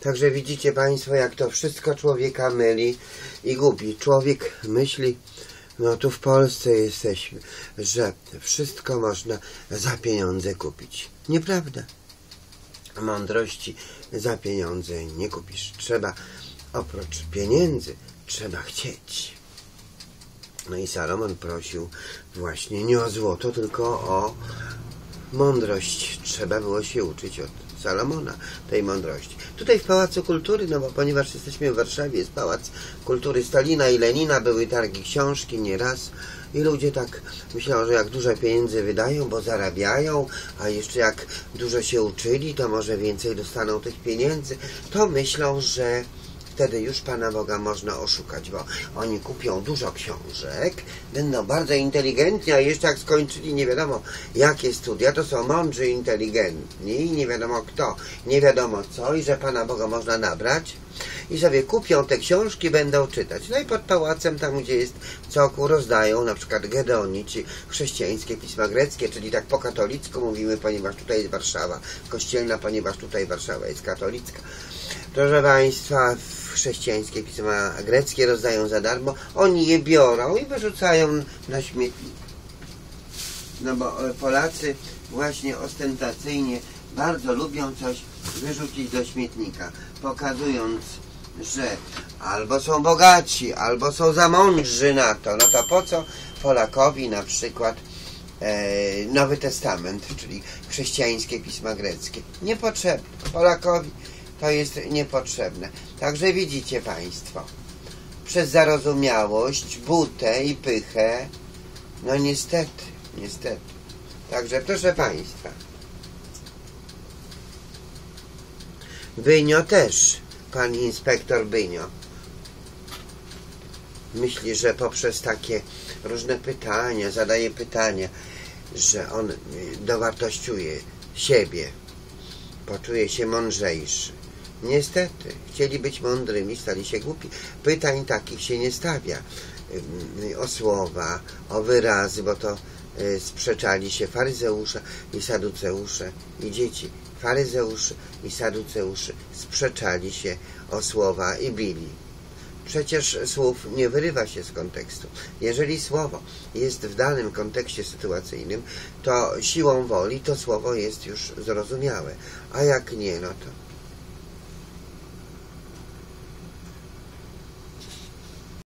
Także widzicie Państwo, jak to wszystko człowieka myli i gubi. Człowiek myśli, no tu w Polsce jesteśmy, że wszystko można za pieniądze kupić. Nieprawda. Mądrości za pieniądze nie kupisz. Trzeba, oprócz pieniędzy, trzeba chcieć. No i Salomon prosił właśnie nie o złoto, tylko o mądrość. Trzeba było się uczyć od Salomona tej mądrości. Tutaj w Pałacu Kultury, no bo ponieważ jesteśmy w Warszawie, jest Pałac Kultury Stalina i Lenina, były targi książki nieraz i ludzie tak myślą, że jak dużo pieniędzy wydają, bo zarabiają, a jeszcze jak dużo się uczyli, to może więcej dostaną tych pieniędzy, to myślą, że wtedy już Pana Boga można oszukać, bo oni kupią dużo książek, będą bardzo inteligentni, a jeszcze jak skończyli nie wiadomo jakie studia, to są mądrzy, inteligentni nie wiadomo kto, nie wiadomo co i że Pana Boga można nabrać i sobie kupią te książki, będą czytać. No i pod pałacem, tam gdzie jest cokół, rozdają na przykład Gedeoni, czy chrześcijańskie pisma greckie, czyli tak po katolicku mówimy, ponieważ tutaj jest Warszawa kościelna, ponieważ tutaj Warszawa jest katolicka. Proszę Państwa, chrześcijańskie pisma greckie rozdają za darmo, oni je biorą i wyrzucają na śmietnik. No bo Polacy właśnie ostentacyjnie bardzo lubią coś wyrzucić do śmietnika, pokazując, że albo są bogaci, albo są za mądrzy na to. No to po co Polakowi na przykład e, Nowy Testament, czyli chrześcijańskie pisma greckie? Niepotrzebne. Polakowi to jest niepotrzebne. Także widzicie Państwo, przez zarozumiałość, butę i pychę, no niestety, niestety. Także proszę Państwa, Bynio też, pan inspektor Bynio, myśli, że poprzez takie różne pytania, zadaje pytania, że on dowartościuje siebie, poczuje się mądrzejszy. Niestety, chcieli być mądrymi, stali się głupi. Pytań takich się nie stawia o słowa, o wyrazy, bo to sprzeczali się faryzeusze i saduceusze i dzieci. Faryzeusze i saduceusze sprzeczali się o słowa i bili. Przecież słów nie wyrywa się z kontekstu. Jeżeli słowo jest w danym kontekście sytuacyjnym, to siłą woli to słowo jest już zrozumiałe. A jak nie, no to